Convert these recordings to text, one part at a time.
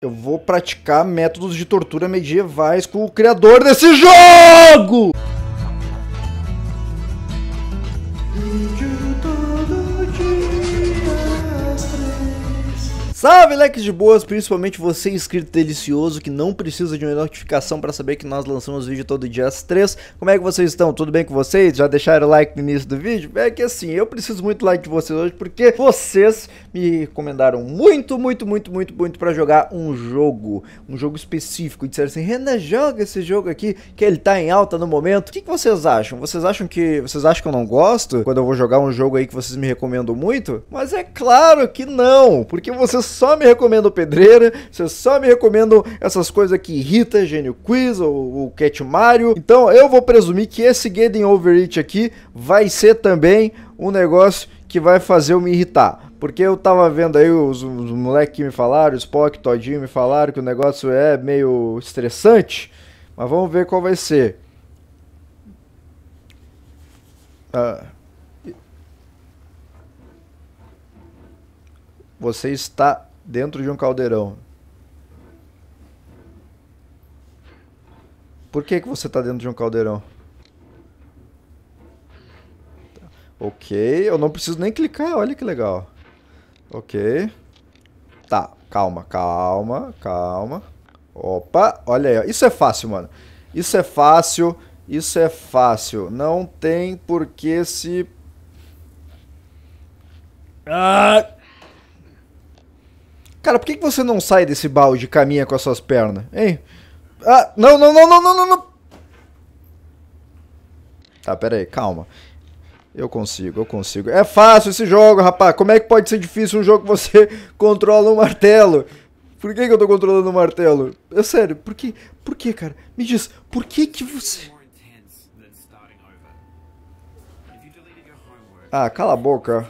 Eu vou praticar métodos de tortura medievais com o criador desse jogo! Salve, leques de boas, principalmente você inscrito delicioso que não precisa de uma notificação para saber que nós lançamos vídeo todo dia às 3. Como é que vocês estão? Tudo bem com vocês? Já deixaram o like no início do vídeo? É que assim, eu preciso muito like de vocês hoje porque vocês me recomendaram muito, muito, muito, muito, muito para jogar um jogo, um jogo específico e disseram assim, Renan, joga esse jogo aqui que ele tá em alta no momento. O que, que vocês acham? Vocês acham que vocês acham que eu não gosto quando eu vou jogar um jogo aí que vocês me recomendam muito? Mas é claro que não, porque vocês só me recomendam pedreira, vocês só me recomendam essas coisas que irritam, Gênio Quiz ou o Cat Mario. Então eu vou presumir que esse Getting Over aqui vai ser também um negócio que vai fazer eu me irritar. Porque eu tava vendo aí os, os moleques que me falaram, o Spock, Todinho me falaram que o negócio é meio estressante. Mas vamos ver qual vai ser. Ah. Você está dentro de um caldeirão. Por que, que você está dentro de um caldeirão? Ok, eu não preciso nem clicar, olha que legal. Ok. Tá, calma, calma, calma. Opa, olha aí, ó. Isso é fácil, mano. Isso é fácil, isso é fácil. Não tem por que se... Ah! Cara, por que, você não sai desse balde e caminha com as suas pernas, hein? Ah, não, não, não, não, não, não, não. Tá, pera aí, calma. Eu consigo, eu consigo. É fácil esse jogo, rapaz. Como é que pode ser difícil um jogo que você controla um martelo? Por que, que eu tô controlando um martelo? É sério, por que? Por que, cara? Me diz, por que que você... Ah, cala a boca.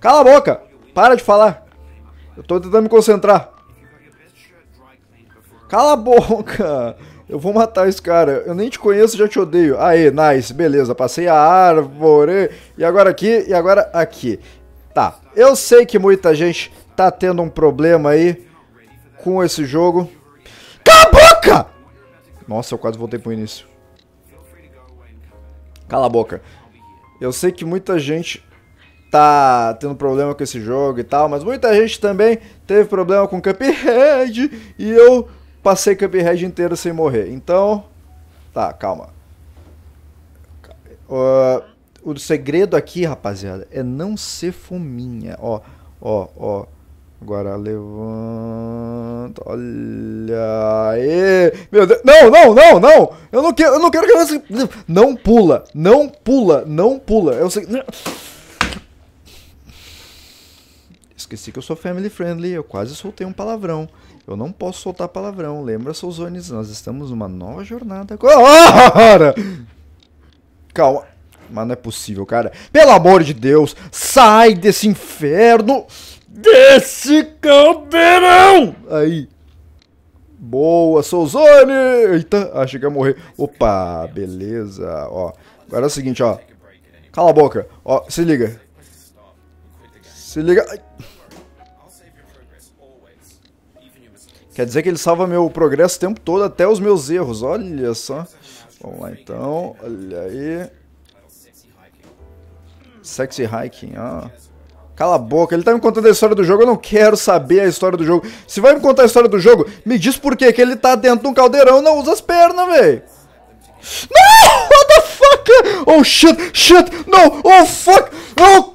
Cala a boca! Para de falar! Eu tô tentando me concentrar. Cala a boca! Eu vou matar esse cara. Eu nem te conheço, já te odeio. Aê, nice, beleza. Passei a árvore. E agora aqui, e agora aqui. Tá, eu sei que muita gente tá tendo um problema aí com esse jogo. Cala a boca! Nossa, eu quase voltei pro início. Cala a boca. Eu sei que muita gente tá tendo problema com esse jogo e tal, mas muita gente também teve problema com Cuphead e eu passei Cuphead inteiro sem morrer. Então, tá, calma. Uh, o segredo aqui, rapaziada, é não ser fominha. Ó, ó, ó. Agora levanta. Olha aí. Meu Deus. Não, não, não, não. Eu não quero, eu não quero que você. Não pula. Não pula. Não pula. Eu sei. Esqueci que eu sou family friendly, eu quase soltei um palavrão. Eu não posso soltar palavrão. Lembra, Souzones, nós estamos numa nova jornada agora. Calma. Mas não é possível, cara. Pelo amor de Deus, sai desse inferno. Desse caldeirão. Aí. Boa, Souzone. Eita, achei que ia morrer. Opa, beleza. Ó, agora é o seguinte, ó. Cala a boca. Ó, se liga. Se liga. Ai. Quer dizer que ele salva meu progresso o tempo todo, até os meus erros. Olha só. Vamos lá então. Olha aí. Sexy hiking, ó. Cala a boca, ele tá me contando a história do jogo, eu não quero saber a história do jogo. Se vai me contar a história do jogo, me diz por que ele tá dentro de um caldeirão e não usa as pernas, velho. Não! What the fuck? Oh shit, shit, no, oh fuck, oh...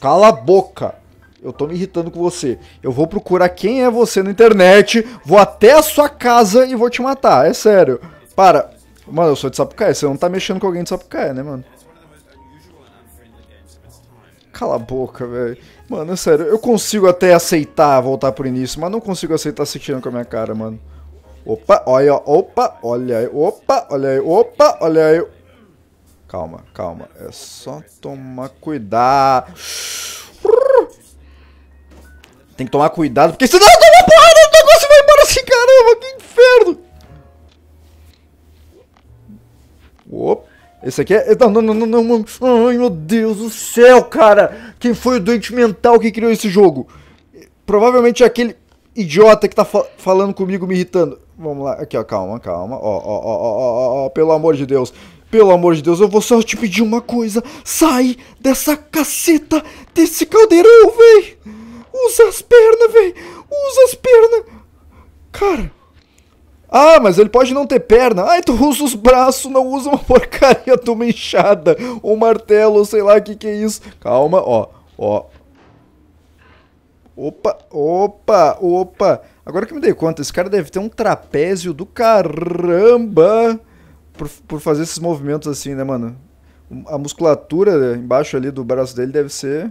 Cala a boca. Eu tô me irritando com você. Eu vou procurar quem é você na internet, vou até a sua casa e vou te matar. É sério. Para. Mano, eu sou de Sapucaia. Você não tá mexendo com alguém de Sapucaia, né, mano? Cala a boca, velho. Mano, é sério. Eu consigo até aceitar voltar pro início, mas não consigo aceitar se tirando com a minha cara, mano. Opa, olha, opa, olha aí, opa, olha aí, opa, olha aí. Calma, calma. É só tomar cuidado. Tem que tomar cuidado, porque senão eu tomo porrada, o negócio vai embora assim, caramba, que inferno! Opa. Esse aqui é. Não, não, não, não, não. Ai, meu Deus do céu, cara. Quem foi o doente mental que criou esse jogo? Provavelmente é aquele idiota que tá fa falando comigo, me irritando. Vamos lá. Aqui, ó. Calma, calma. Ó, ó, ó, ó, ó, ó. Pelo amor de Deus. Pelo amor de Deus, eu vou só te pedir uma coisa. Sai dessa caceta desse caldeirão, véi. Usa as pernas, véi. Usa as pernas. Cara. Ah, mas ele pode não ter perna. Ah, então usa os braços, não usa uma porcaria de uma enxada. Um martelo, sei lá o que, que é isso. Calma, ó, ó. Opa, opa, opa. Agora que me dei conta, esse cara deve ter um trapézio do caramba por, por fazer esses movimentos assim, né, mano? A musculatura embaixo ali do braço dele deve ser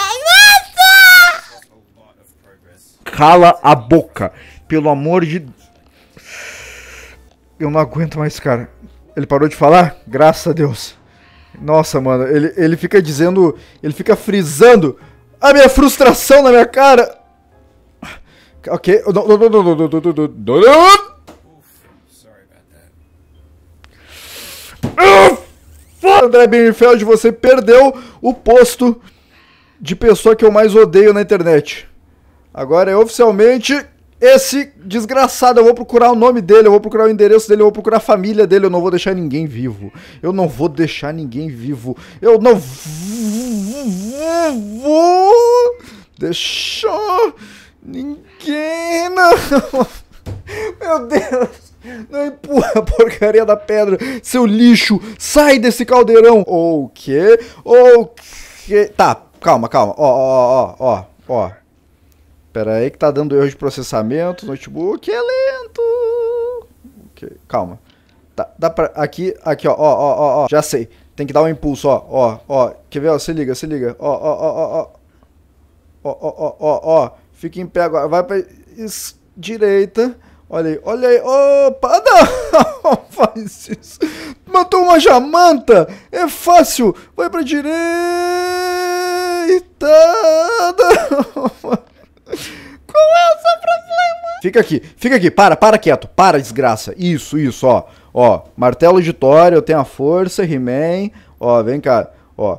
Cala a boca. Pelo amor de. Eu não aguento mais, cara. Ele parou de falar? Graças a Deus. Nossa, mano, ele, ele fica dizendo. Ele fica frisando a minha frustração na minha cara. Ok. André Birnfeld, você perdeu o posto de pessoa que eu mais odeio na internet. Agora é oficialmente esse desgraçado. Eu vou procurar o nome dele, eu vou procurar o endereço dele, eu vou procurar a família dele. Eu não vou deixar ninguém vivo. Eu não vou deixar ninguém vivo. Eu não vou deixar ninguém. Não. Meu Deus. Não empurra a porcaria da pedra, seu lixo! Sai desse caldeirão! O quê? O quê? Tá, calma, calma. Ó, ó, ó, ó, ó. Pera aí que tá dando erro de processamento. Notebook é lento. Okay, calma. Tá, dá pra. Aqui, aqui, ó, ó, ó, ó, Já sei. Tem que dar um impulso, ó, ó, ó. Quer ver? Ó, se liga, se liga. Ó, ó, ó, ó, ó. Ó, ó, ó, ó. Fica em pé agora. Vai pra direita. Olha aí, olha aí. Opa, não! Faz isso. Matou uma jamanta. É fácil. Vai pra direita. Não. Qual é o seu problema? Fica aqui, fica aqui, para, para quieto, para, desgraça. Isso, isso, ó. Ó, martelo de Thor, eu tenho a força, He-Man. Ó, vem cá, ó.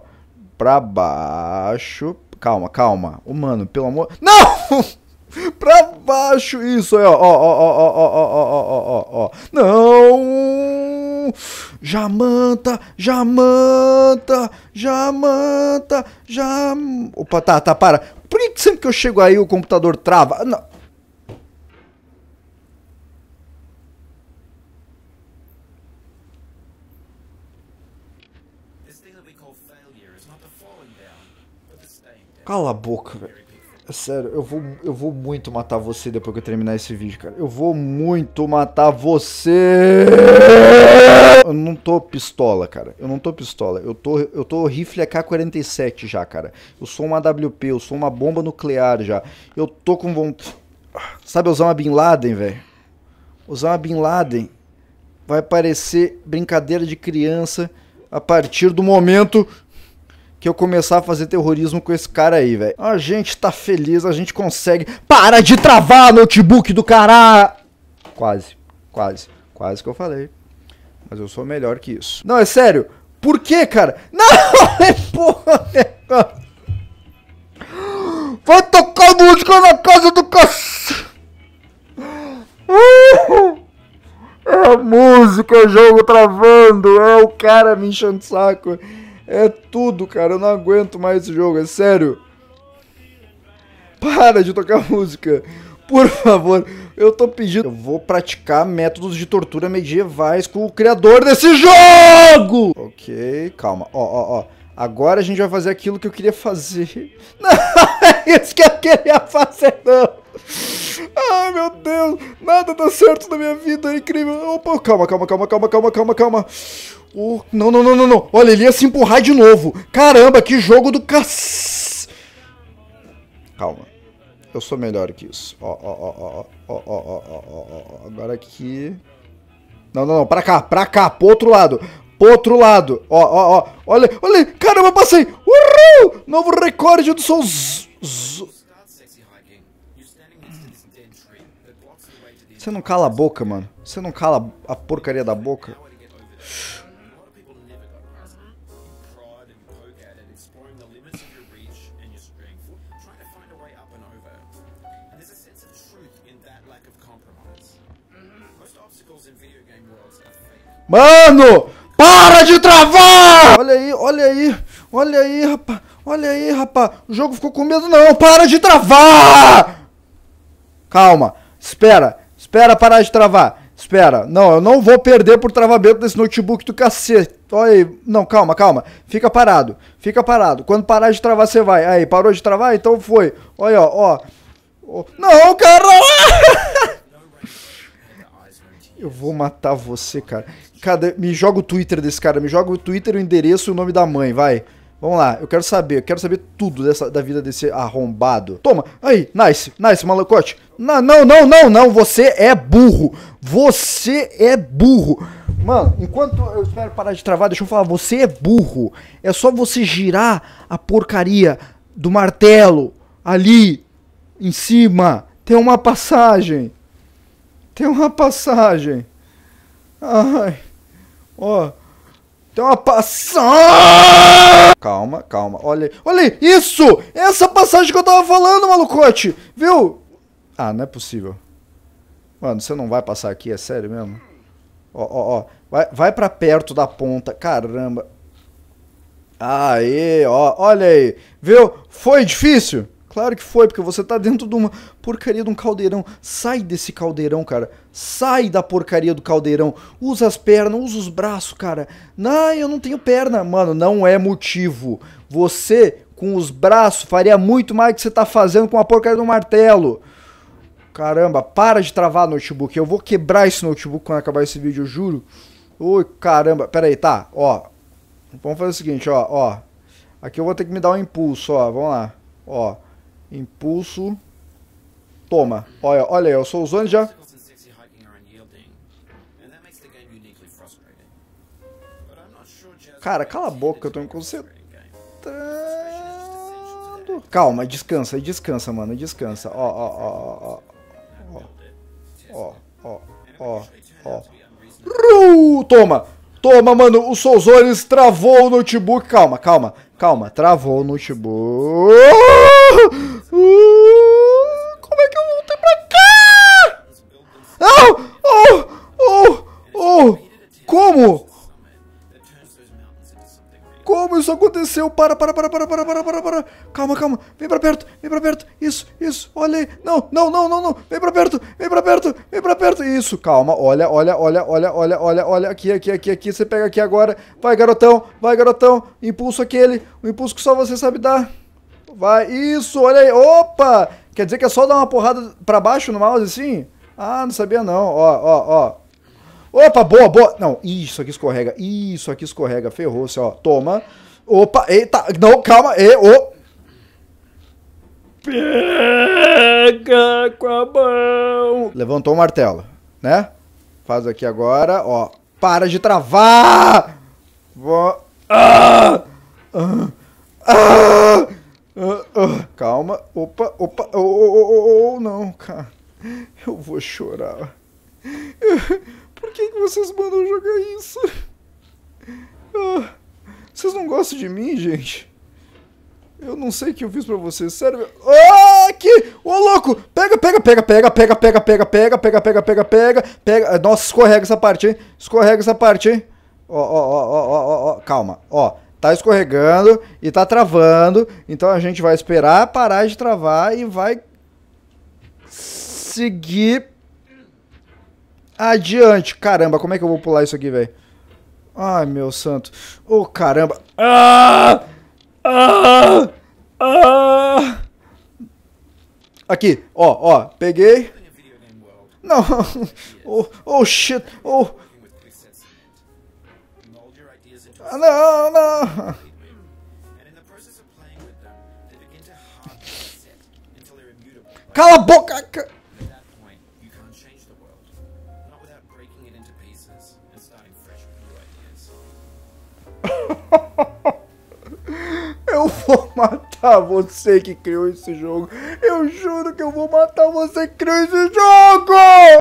Pra baixo. Calma, calma. Humano, pelo amor. Não! pra baixo, isso aí, ó. Ó, ó, ó, ó, ó, ó, ó, ó. Não! Jamanta, Jamanta, Jamanta, Jam. Opa, tá, tá, para. Por que sempre que eu chego aí o computador trava? Não. Cala a boca, velho. Sério, eu vou, eu vou muito matar você depois que eu terminar esse vídeo, cara. Eu vou muito matar você! Eu não tô pistola, cara. Eu não tô pistola. Eu tô, eu tô rifle AK-47 já, cara. Eu sou uma AWP, eu sou uma bomba nuclear já. Eu tô com vontade... Sabe usar uma Bin Laden, velho? Usar uma Bin Laden vai parecer brincadeira de criança a partir do momento que eu começar a fazer terrorismo com esse cara aí, velho. A gente tá feliz, a gente consegue. Para de travar, notebook do cara! Quase, quase, quase que eu falei. Mas eu sou melhor que isso. Não, é sério. Por que, cara? Não, é porra. Vai tocar música na casa do cacete. É a música, é o jogo travando, é o cara me enchendo o saco. É tudo, cara. Eu não aguento mais esse jogo, é sério. Para de tocar música. Por favor, eu tô pedindo. Eu vou praticar métodos de tortura medievais com o criador desse jogo! Ok, calma. Ó, ó, ó. Agora a gente vai fazer aquilo que eu queria fazer. Não, é isso que eu queria fazer, não. Ai, meu Deus. Nada dá certo na minha vida, é incrível. Opa, calma, calma, calma, calma, calma, calma, calma. Oh, não, não, não, não, não. Olha, ele ia se empurrar de novo. Caramba, que jogo do cac... Calma. Eu sou melhor que isso. Ó, ó, ó, ó, ó, ó, ó, ó, Agora aqui... Não, não, não. Pra cá, pra cá. Pro outro lado. Pro outro lado. Ó, ó, ó. Olha, olha. Caramba, passei. Uhul! Novo recorde do Souls... Você não cala a boca, mano. Você não cala a porcaria da boca. Mano! Para de travar! Olha aí, olha aí, olha aí, rapaz. Olha aí, rapaz. O jogo ficou com medo, não. Para de travar! Calma. Espera. Espera parar de travar. Espera. Não, eu não vou perder por travamento desse notebook do cacete. Olha aí. Não, calma, calma. Fica parado. Fica parado. Quando parar de travar, você vai. Aí, parou de travar? Então foi. Olha, ó. ó. Não, cara! Eu vou matar você, cara. Me joga o Twitter desse cara. Me joga o Twitter, o endereço e o nome da mãe, vai. Vamos lá, eu quero saber, eu quero saber tudo dessa, da vida desse arrombado. Toma, aí, nice, nice, malucote. Não, não, não, não, não, você é burro. Você é burro. Mano, enquanto eu espero parar de travar, deixa eu falar, você é burro. É só você girar a porcaria do martelo ali em cima. Tem uma passagem. Tem uma passagem. Ai. Ó. Tem uma passagem. Calma, calma. Olha, olha isso! Essa passagem que eu tava falando, malucote. Viu? Ah, não é possível. Mano, você não vai passar aqui, é sério mesmo? Ó, ó, ó. Vai, vai pra perto da ponta. Caramba. Aê, ó. Olha aí. Viu? Foi difícil? Claro que foi, porque você tá dentro de uma porcaria de um caldeirão. Sai desse caldeirão, cara. Sai da porcaria do caldeirão. Usa as pernas, usa os braços, cara. Não, eu não tenho perna. Mano, não é motivo. Você, com os braços, faria muito mais do que você tá fazendo com a porcaria do martelo. Caramba, para de travar notebook. Eu vou quebrar esse notebook quando acabar esse vídeo, eu juro. Ui, caramba. Pera aí, tá. Ó. Vamos fazer o seguinte, ó. Ó. Aqui eu vou ter que me dar um impulso, ó. Vamos lá. Ó. Impulso. Toma. Olha, olha aí, eu sou usando já. Cara, cala a boca, eu tô me concentrando. Calma, descansa, descansa, mano, descansa. Ó, ó, ó, ó. Ó, ó, ó, ó. ó. Toma! Toma, mano, o Souzones travou o notebook. Calma, calma, calma. Travou o notebook. Uh, como é que eu voltei pra cá? Oh, oh, oh, oh. Como? Como isso aconteceu? Para, para, para, para, para, para, para, para. Calma, calma. Vem pra perto, vem pra perto. Isso, isso. Olha aí. Não, não, não, não, não. Vem pra perto, vem pra perto, vem pra perto. Isso, calma. Olha, olha, olha, olha, olha, olha, olha. Aqui, aqui, aqui, aqui. Você pega aqui agora. Vai, garotão, vai, garotão. Impulso aquele. O impulso que só você sabe dar. Vai, isso, olha aí. Opa! Quer dizer que é só dar uma porrada pra baixo no mouse assim? Ah, não sabia não. Ó, ó, ó. Opa, boa, boa. Não, isso aqui escorrega. Isso aqui escorrega. Ferrou-se, ó. Toma. Opa, eita. Não, calma. E, ô. Pega com a mão. Levantou o martelo, né? Faz aqui agora, ó. Para de travar! Vou... Ah! Ah! Ah! Ah, ah. Calma. Opa, opa. Oh, oh, oh, oh, oh, não, cara. Eu vou chorar. Por que, que vocês mandam jogar isso? Ah, vocês não gostam de mim, gente? Eu não sei o que eu fiz pra vocês, sério. Ah, aqui! Ô, louco! Pega, pega, pega, pega, pega, pega, pega, pega, pega, pega, pega, pega, pega. Nossa, escorrega essa parte, hein? Escorrega essa parte, hein? Ó, ó, ó, ó, ó, ó, calma. Ó, tá escorregando e tá travando. Então a gente vai esperar parar de travar e vai seguir Adiante. Caramba, como é que eu vou pular isso aqui, velho? Ai, meu santo. Ô, oh, caramba. Ah! Ah! Ah! Aqui, ó, ó. Peguei. Não. Oh, oh shit. Oh. They're immutable. Cala a boca! Eu vou matar você que criou esse jogo. Eu juro que eu vou matar você que criou esse jogo!